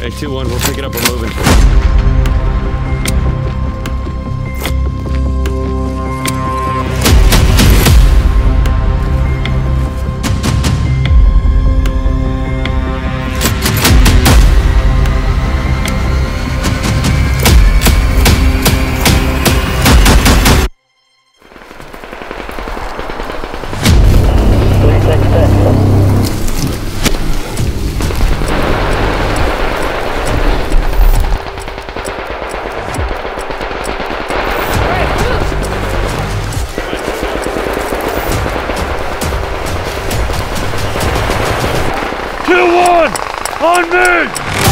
Okay, 2-1, we'll pick it up, we're moving. an mich!